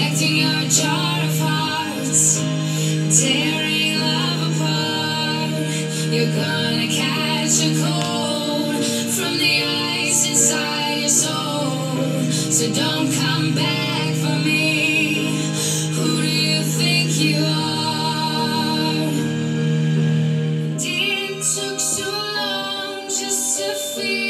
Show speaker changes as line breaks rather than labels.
collecting your jar of hearts, tearing love apart. You're gonna catch a cold from the ice inside your soul. So don't come back for me. Who do you think you are? It took so long just to feel.